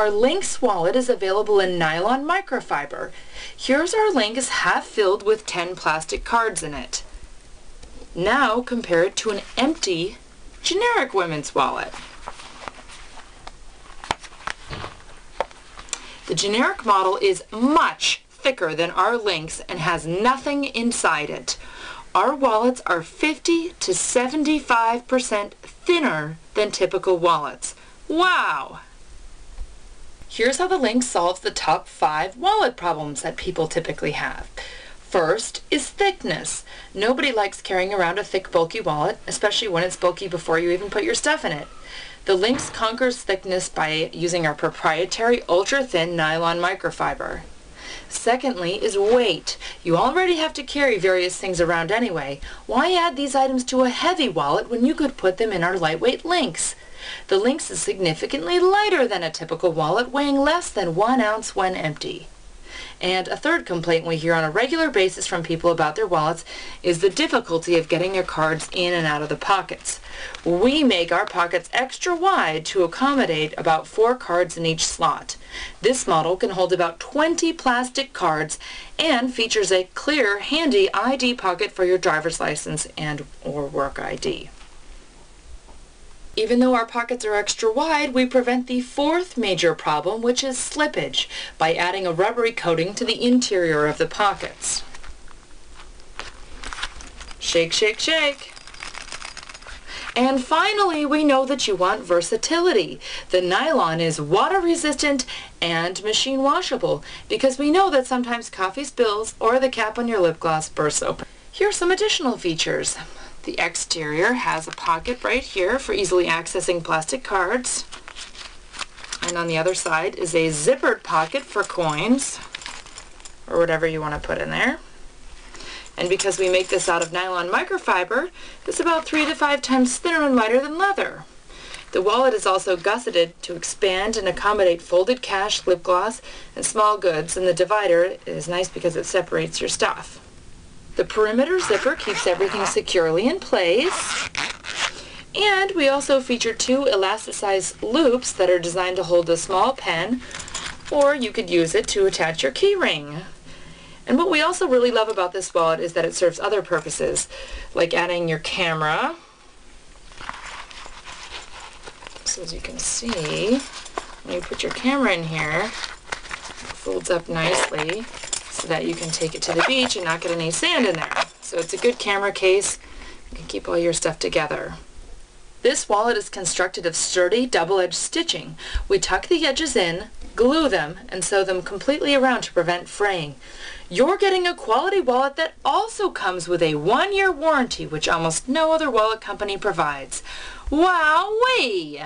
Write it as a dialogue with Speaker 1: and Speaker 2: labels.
Speaker 1: Our Lynx wallet is available in nylon microfiber. Here's our Lynx half filled with 10 plastic cards in it. Now compare it to an empty generic women's wallet. The generic model is much thicker than our Lynx and has nothing inside it. Our wallets are 50 to 75% thinner than typical wallets. Wow! Here's how the Lynx solves the top five wallet problems that people typically have. First is thickness. Nobody likes carrying around a thick, bulky wallet, especially when it's bulky before you even put your stuff in it. The Lynx conquers thickness by using our proprietary ultra-thin nylon microfiber. Secondly is weight. You already have to carry various things around anyway. Why add these items to a heavy wallet when you could put them in our lightweight Lynx? The Lynx is significantly lighter than a typical wallet, weighing less than one ounce when empty. And a third complaint we hear on a regular basis from people about their wallets is the difficulty of getting their cards in and out of the pockets. We make our pockets extra wide to accommodate about four cards in each slot. This model can hold about 20 plastic cards and features a clear, handy ID pocket for your driver's license and or work ID. Even though our pockets are extra wide, we prevent the fourth major problem, which is slippage, by adding a rubbery coating to the interior of the pockets. Shake, shake, shake. And finally, we know that you want versatility. The nylon is water resistant and machine washable because we know that sometimes coffee spills or the cap on your lip gloss bursts open. Here are some additional features. The exterior has a pocket right here for easily accessing plastic cards. And on the other side is a zippered pocket for coins or whatever you want to put in there. And because we make this out of nylon microfiber, it's about three to five times thinner and lighter than leather. The wallet is also gusseted to expand and accommodate folded cash, lip gloss, and small goods, and the divider is nice because it separates your stuff. The perimeter zipper keeps everything securely in place. And we also feature two elasticized loops that are designed to hold a small pen, or you could use it to attach your key ring. And what we also really love about this wallet is that it serves other purposes, like adding your camera. So as you can see, when you put your camera in here, it folds up nicely so that you can take it to the beach and not get any sand in there. So it's a good camera case. You can keep all your stuff together. This wallet is constructed of sturdy double-edged stitching. We tuck the edges in, glue them, and sew them completely around to prevent fraying. You're getting a quality wallet that also comes with a one-year warranty, which almost no other wallet company provides. Wow-wee!